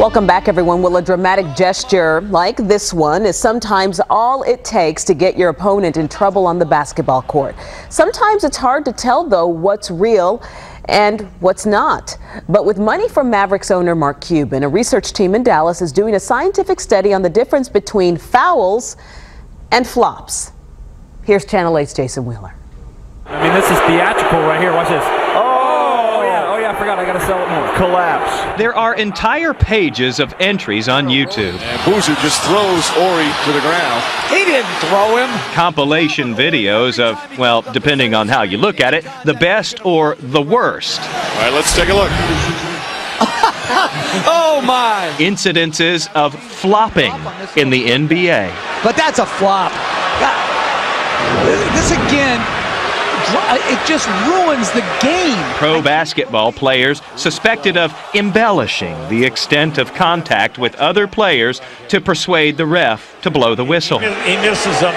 Welcome back, everyone. Well, a dramatic gesture like this one is sometimes all it takes to get your opponent in trouble on the basketball court. Sometimes it's hard to tell, though, what's real and what's not. But with money from Mavericks owner Mark Cuban, a research team in Dallas is doing a scientific study on the difference between fouls and flops. Here's Channel 8's Jason Wheeler. I mean, this is theatrical right here. Watch this. Oh, yeah. Oh, yeah. I forgot. I got to sell it more. Collapse. There are entire pages of entries on YouTube. And Boozer just throws Ori to the ground. He didn't throw him. Compilation videos of, well, depending on how you look at it, the best or the worst. All right, let's take a look. oh my! Incidences of flopping in the NBA. But that's a flop. This again, Uh, it just ruins the game. Pro basketball players suspected of embellishing the extent of contact with other players to persuade the ref to blow the whistle. He misses him,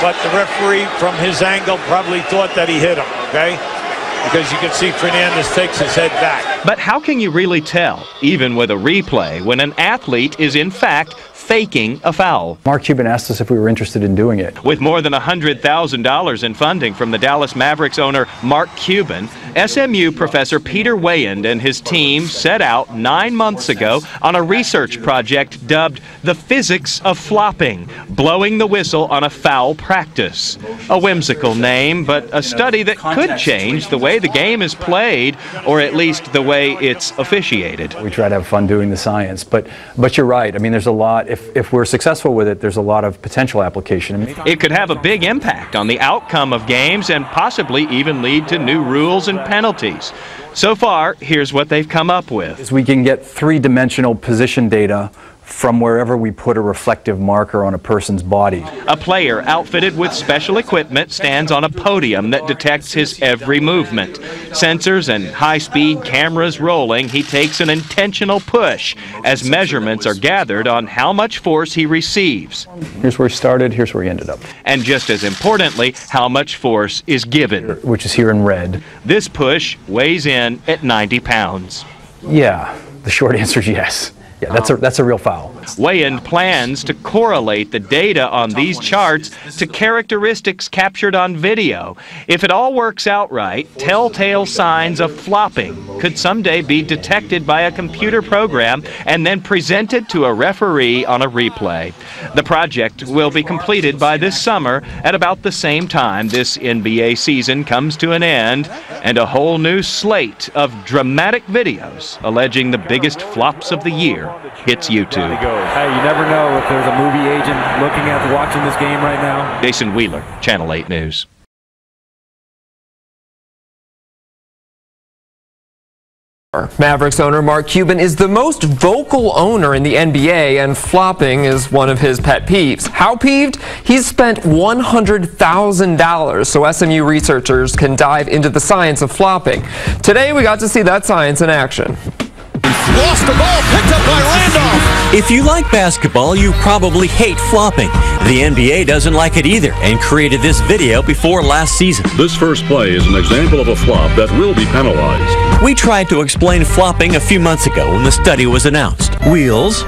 but the referee, from his angle, probably thought that he hit him, okay? Because you can see Fernandez takes his head back. But how can you really tell, even with a replay, when an athlete is in fact faking a foul. Mark Cuban asked us if we were interested in doing it. With more than $100,000 in funding from the Dallas Mavericks owner Mark Cuban, SMU professor Peter Weyand and his team set out nine months ago on a research project dubbed The Physics of Flopping, blowing the whistle on a foul practice. A whimsical name, but a study that could change the way the game is played, or at least the way it's officiated. We try to have fun doing the science, but, but you're right. I mean, there's a lot if, if we're successful with it, there's a lot of potential application. It could have a big impact on the outcome of games and possibly even lead to new rules and penalties. So far, here's what they've come up with. We can get three-dimensional position data from wherever we put a reflective marker on a person's body. A player outfitted with special equipment stands on a podium that detects his every movement. Sensors and high-speed cameras rolling, he takes an intentional push as measurements are gathered on how much force he receives. Here's where he started, here's where he ended up. And just as importantly, how much force is given. Which is here in red. This push weighs in at 90 pounds. Yeah, the short answer is yes. Yeah, that's a, that's a real foul. Weyand plans to correlate the data on these charts to characteristics captured on video. If it all works out right, telltale signs of flopping could someday be detected by a computer program and then presented to a referee on a replay. The project will be completed by this summer at about the same time this NBA season comes to an end and a whole new slate of dramatic videos alleging the biggest flops of the year hits YouTube. Hey, you never know if there's a movie agent looking at watching this game right now. Jason Wheeler, Channel 8 News. Mavericks owner Mark Cuban is the most vocal owner in the NBA, and flopping is one of his pet peeves. How peeved? He's spent $100,000 so SMU researchers can dive into the science of flopping. Today, we got to see that science in action. Lost the ball, picked up by Randolph. If you like basketball, you probably hate flopping. The NBA doesn't like it either and created this video before last season. This first play is an example of a flop that will be penalized. We tried to explain flopping a few months ago when the study was announced. Wheels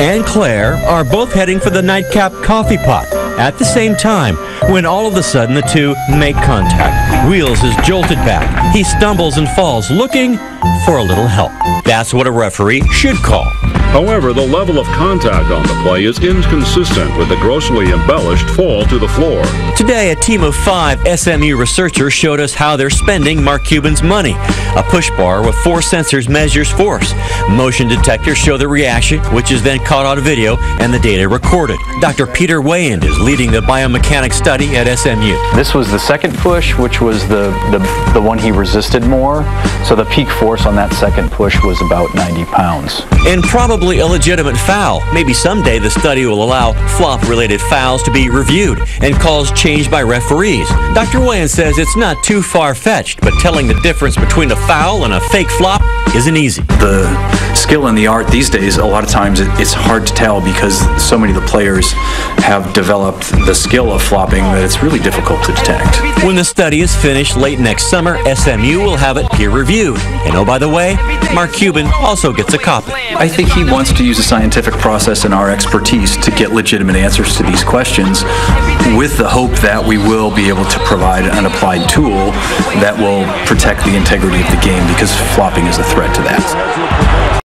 and Claire are both heading for the nightcap coffee pot at the same time when all of a sudden the two make contact. Wheels is jolted back. He stumbles and falls, looking for a little help. That's what a referee should call. However, the level of contact on the play is inconsistent with the grossly embellished fall to the floor. Today, a team of five SMU researchers showed us how they're spending Mark Cuban's money. A push bar with four sensors measures force. Motion detectors show the reaction, which is then caught on video and the data recorded. Dr. Peter Weyand is leading the biomechanics study at SMU. This was the second push, which was the, the, the one he resisted more. So the peak force on that second push was about 90 pounds. And probably probably a legitimate foul. Maybe someday the study will allow flop-related fouls to be reviewed and calls changed by referees. Dr. Weyand says it's not too far-fetched, but telling the difference between a foul and a fake flop isn't easy. The skill and the art these days, a lot of times it, it's hard to tell because so many of the players have developed the skill of flopping that it's really difficult to detect. When the study is finished late next summer, SMU will have it peer-reviewed. And oh, by the way, Mark Cuban also gets a copy. I think he wants to use a scientific process and our expertise to get legitimate answers to these questions with the hope that we will be able to provide an applied tool that will protect the integrity of the game because flopping is a threat to that.